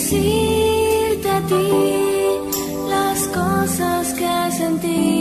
decirte a ti las cosas que sentí.